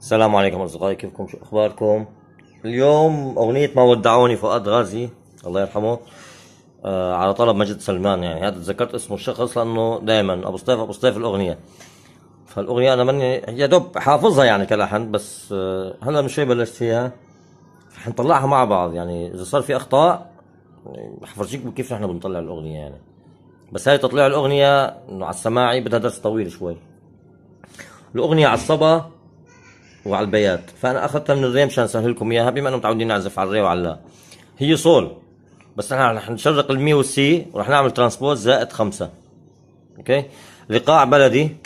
السلام عليكم أصدقائي كيفكم؟ شو أخباركم؟ اليوم أغنية ما ودعوني فؤاد غازي الله يرحمه آه على طلب مجد سلمان يعني. هذا تذكرت اسمه الشخص لأنه دائما أبو سطيف أبو سطيف الأغنية. فالأغنية أنا ماني يا دوب حافظها يعني كلحن بس آه هلا من شوي بلشت فيها. حنطلعها مع بعض يعني. إذا صار في أخطاء حفرجيكم كيف نحن بنطلع الأغنية يعني. بس هاي تطليع الأغنية إنه على السماعي بدها درس طويل شوي. الأغنية على الصبا وعلى البيات. فأنا أخذتها من الري مشان أسهل لكم إياها بما أنه متعودين نعزف على الري وعلى هي صول. بس نحن رح نشرق المي والسي ورح نعمل transpose زائد خمسة. OK؟ إيقاع بلدي.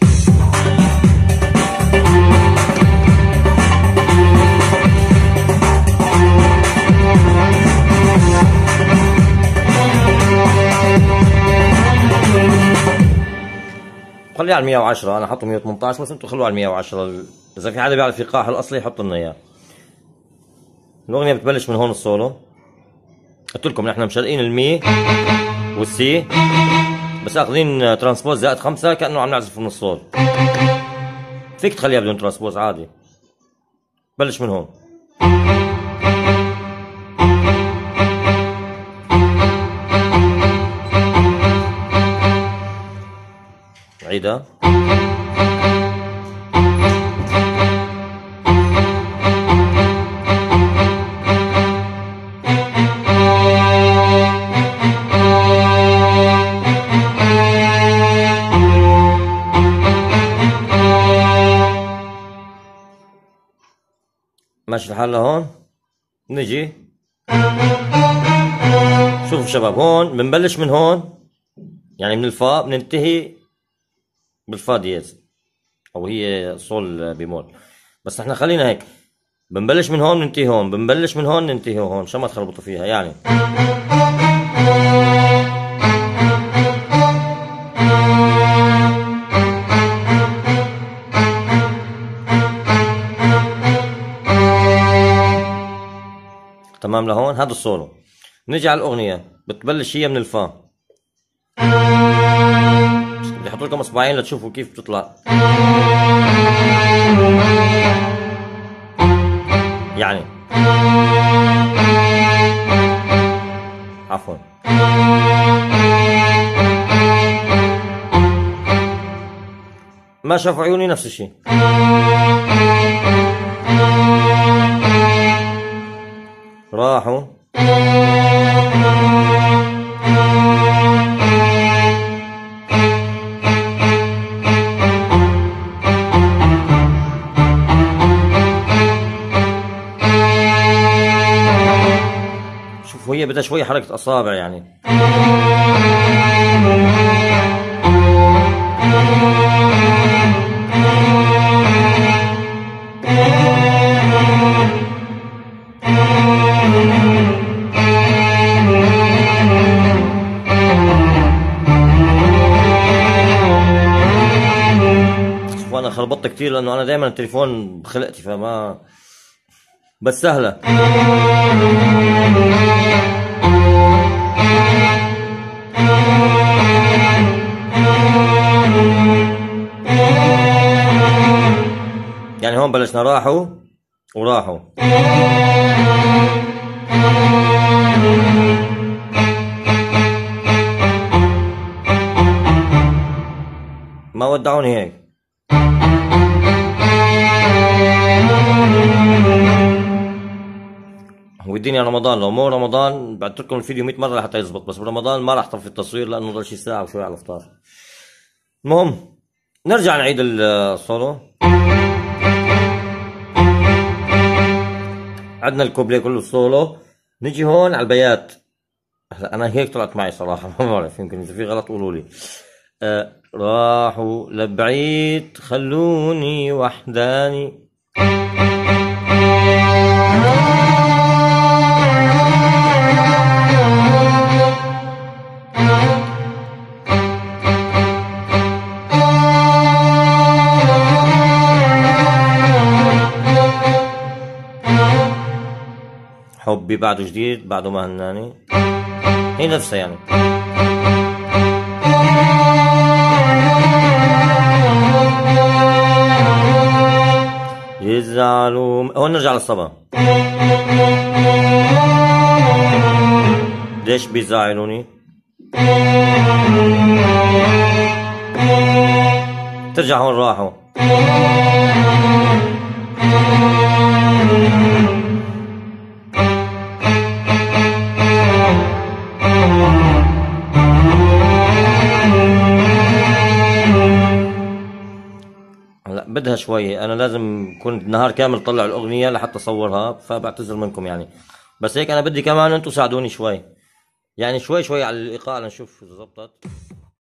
خليها على 110 أنا حطه 118 بس أنتم خلوها على 110 إذا في حدا بيعرف ايقاعها الأصلي حط لنا إياه. الأغنية بتبلش من هون السولو قلت لكم نحن مشرقين المي والسي بس أخذين transpose زائد خمسة كأنه عم نعزف من الصول. فيك تخليها بدون transpose عادي. بلش من هون. عيدها. ماشي الحال لهون نجي. شوفوا شباب هون بنبلش من هون. يعني من الفا بننتهي بالفا dièse أو هي صول bémol. بس إحنا خلينا هيك. بنبلش من هون ننتهي هون. بنبلش من هون ننتهي هون. عشان ما تخربطوا فيها يعني. تمام لهون هذا السولو. نجي على الأغنية بتبلش هي من الفا. بدي أحط لكم إصبعين لتشوفوا كيف بتطلع. يعني. عفوا. ما شافوا عيوني نفس الشيء. راحوا. شوفوا هي بدها شوي حركة أصابع يعني. كتير لأنه أنا دائما التليفون بخلقتي فما بس سهلة. يعني هون بلشنا راحوا وراحوا. ما ودعوني هيك. وديني رمضان لو مو رمضان بعت لكم الفيديو 100 مرة لحتى يزبط بس برمضان ما راح طفي التصوير لأنه ضل شي ساعة وشوي على الإفطار. المهم نرجع نعيد السولو عدنا الكوبليه كله سولو نجي هون على البيات. هلا أنا هيك طلعت معي صراحة ما بعرف يمكن إذا في غلط قولوا لي. آه راحوا لبعيد خلوني وحداني. حبي بعده جديد بعده ما هناني. هي نفسها يعني. يزعلوا هون نرجع للصبا. ليش بيزعلوني؟ ترجع هون راحوا. بدها شوي. أنا لازم كنت نهار كامل طلع الأغنية لحتى أصورها فبعتذر منكم يعني. بس هيك أنا بدي كمان أنتم ساعدوني شوي. يعني شوي شوي على الإيقاع لنشوف اذا زبطت